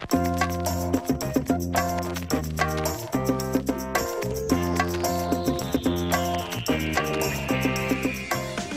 In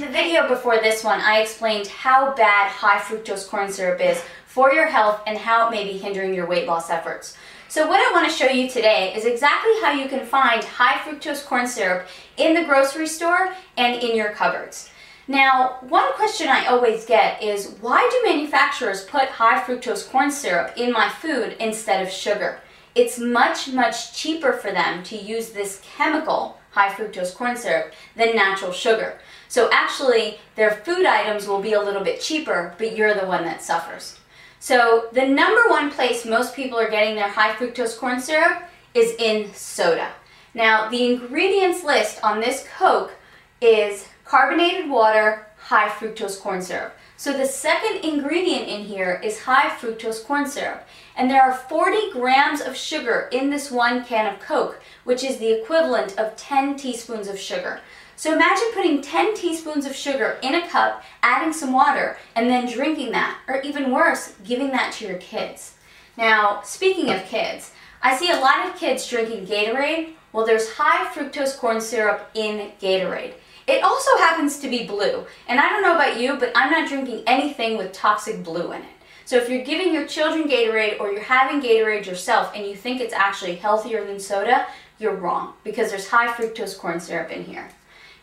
the video before this one, I explained how bad high fructose corn syrup is for your health and how it may be hindering your weight loss efforts. So what I want to show you today is exactly how you can find high fructose corn syrup in the grocery store and in your cupboards. Now, one question I always get is why do manufacturers put high fructose corn syrup in my food instead of sugar? It's much, much cheaper for them to use this chemical, high fructose corn syrup, than natural sugar. So actually, their food items will be a little bit cheaper, but you're the one that suffers. So the number one place most people are getting their high fructose corn syrup is in soda. Now the ingredients list on this Coke is carbonated water, high fructose corn syrup. So the second ingredient in here is high fructose corn syrup. And there are 40 grams of sugar in this one can of Coke, which is the equivalent of 10 teaspoons of sugar. So imagine putting 10 teaspoons of sugar in a cup, adding some water, and then drinking that, or even worse, giving that to your kids. Now, speaking of kids, I see a lot of kids drinking Gatorade. Well, there's high fructose corn syrup in Gatorade. It also happens to be blue, and I don't know about you, but I'm not drinking anything with toxic blue in it. So if you're giving your children Gatorade or you're having Gatorade yourself and you think it's actually healthier than soda, you're wrong because there's high fructose corn syrup in here.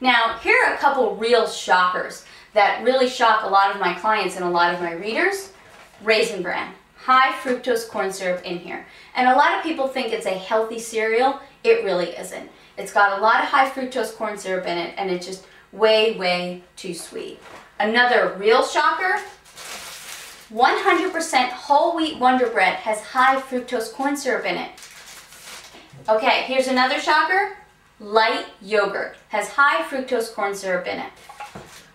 Now, here are a couple real shockers that really shock a lot of my clients and a lot of my readers. Raisin Bran, high fructose corn syrup in here. And a lot of people think it's a healthy cereal. It really isn't. It's got a lot of high fructose corn syrup in it and it's just way, way too sweet. Another real shocker, 100% whole wheat Wonder Bread has high fructose corn syrup in it. Okay, here's another shocker. Light yogurt has high fructose corn syrup in it.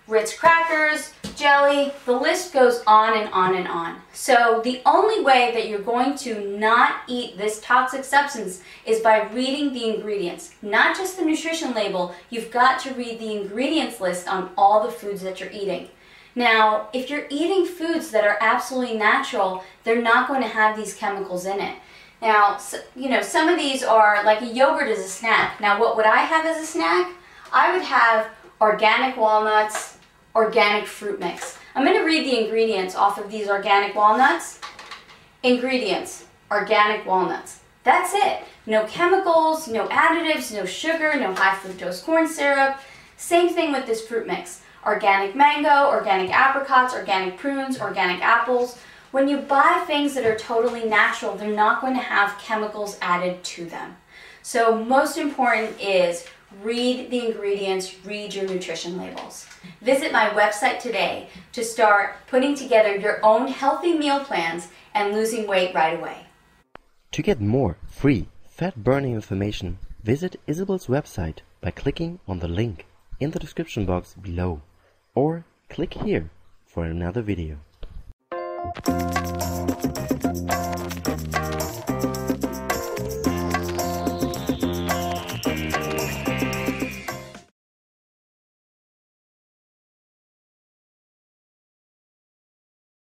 Ritz crackers, jelly, the list goes on and on and on. So the only way that you're going to not eat this toxic substance is by reading the ingredients. Not just the nutrition label, you've got to read the ingredients list on all the foods that you're eating. Now, if you're eating foods that are absolutely natural, they're not going to have these chemicals in it. Now, you know, some of these are like a yogurt as a snack. Now, what would I have as a snack? I would have organic walnuts, organic fruit mix. I'm going to read the ingredients off of these organic walnuts. Ingredients, organic walnuts. That's it. No chemicals, no additives, no sugar, no high fructose corn syrup. Same thing with this fruit mix. Organic mango, organic apricots, organic prunes, organic apples. When you buy things that are totally natural, they're not going to have chemicals added to them. So most important is read the ingredients, read your nutrition labels. Visit my website today to start putting together your own healthy meal plans and losing weight right away. To get more free fat burning information, visit Isabel's website by clicking on the link in the description box below or click here for another video.